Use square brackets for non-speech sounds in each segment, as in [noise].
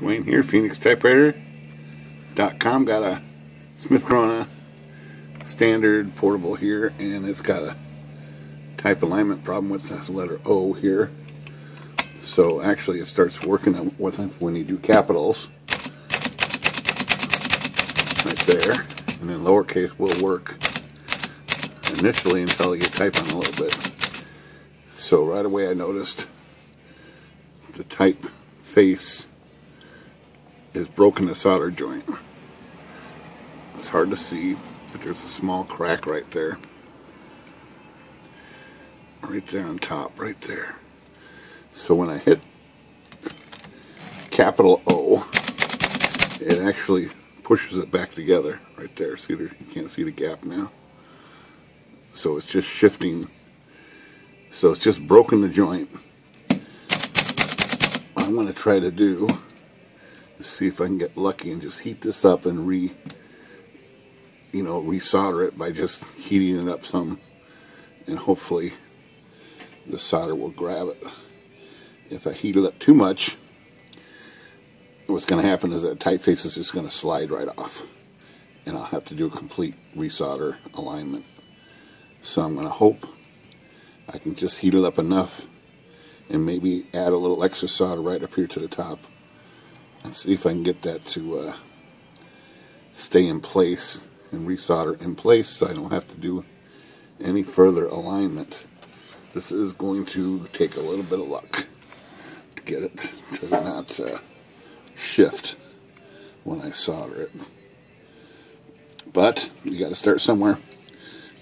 Duane here, PhoenixTypewriter.com. Got a Smith Corona standard portable here, and it's got a type alignment problem with the letter O here. So actually, it starts working with it when you do capitals right there, and then lowercase will work initially until you type on a little bit. So right away, I noticed the type face is broken the solder joint. It's hard to see, but there's a small crack right there. Right there on top, right there. So when I hit capital O, it actually pushes it back together right there. See there, you can't see the gap now. So it's just shifting. So it's just broken the joint. What I'm going to try to do see if I can get lucky and just heat this up and re, you know, resolder it by just heating it up some, and hopefully the solder will grab it. If I heat it up too much, what's going to happen is that the typeface is just going to slide right off, and I'll have to do a complete resolder alignment. So I'm going to hope I can just heat it up enough and maybe add a little extra solder right up here to the top and see if I can get that to uh, stay in place and resolder in place so I don't have to do any further alignment. This is going to take a little bit of luck to get it to not uh, shift when I solder it. But you got to start somewhere.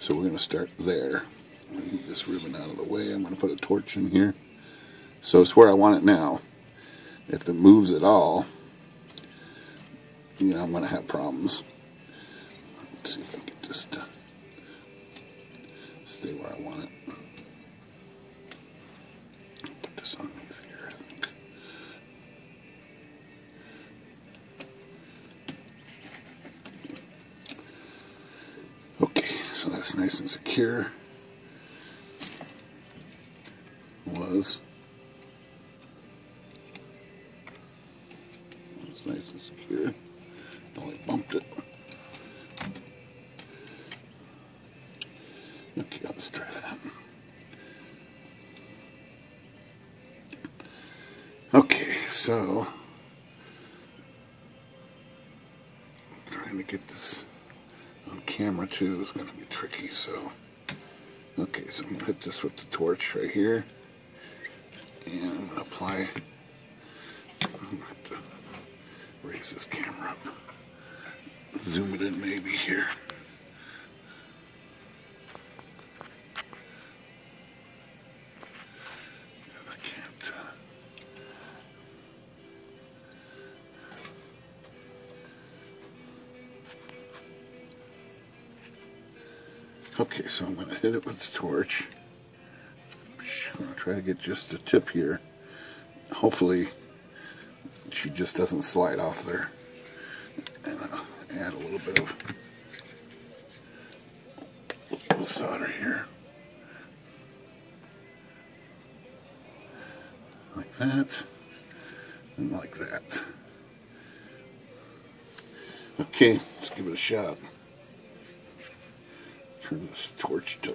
So we're going to start there. Move this ribbon out of the way. I'm going to put a torch in here. So it's where I want it now if it moves at all, you know, I'm going to have problems. Let's see if I can get this to stay where I want it. Put this underneath here, I think. Okay, so that's nice and secure. Was. Nice and secure. Only bumped it. Okay, let's try that. Okay, so I'm trying to get this on camera too is going to be tricky. So, okay, so I'm going to hit this with the torch right here, and I'm going to apply raise this camera up. Zoom it in maybe here. I can't. Uh, okay, so I'm going to hit it with the torch. I'm going to try to get just the tip here. Hopefully she just doesn't slide off there. And uh, add a little bit of solder here. Like that, and like that. Okay, let's give it a shot. Turn this torch to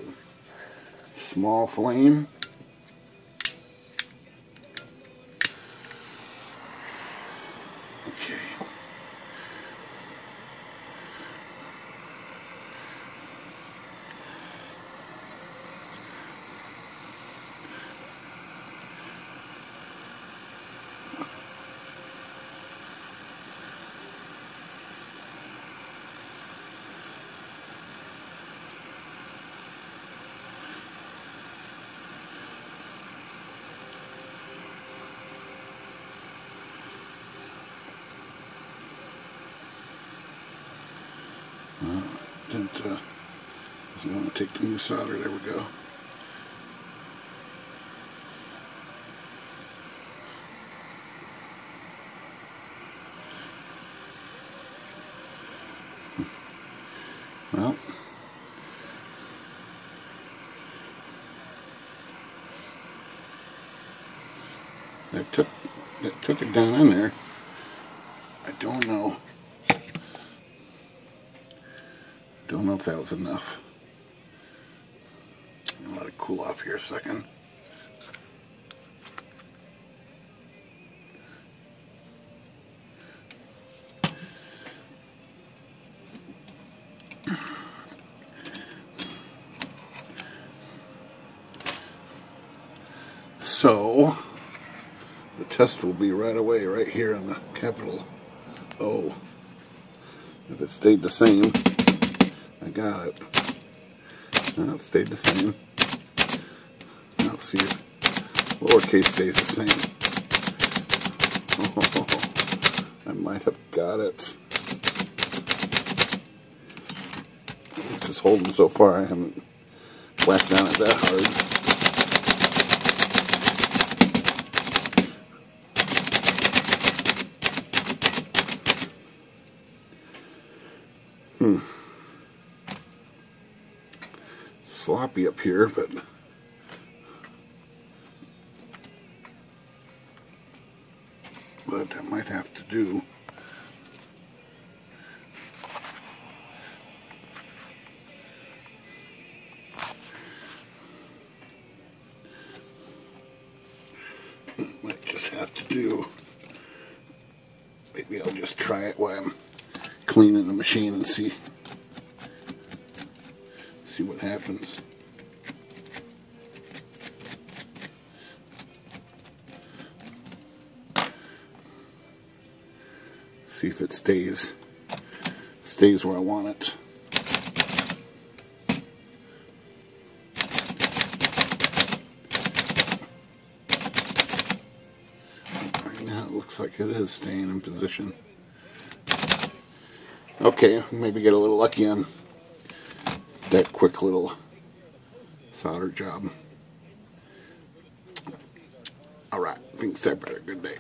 small flame. Uh, didn't, uh, if you want to take the new solder, there we go. Well, that took, that took it down in there. I don't know. Don't know if that was enough. Let it cool off here a second. So, the test will be right away, right here on the capital O. If it stayed the same, got it. No, it stayed the same. Now see if lowercase stays the same. [laughs] I might have got it. This is holding so far, I haven't whacked on it that hard. Hmm. Sloppy up here, but but that might have to do. Might just have to do. Maybe I'll just try it while I'm cleaning the machine and see see what happens. See if it stays stays where I want it. Right now it looks like it is staying in position. Okay, maybe get a little lucky on that quick little solder job. All right, thanks, everybody. Good day.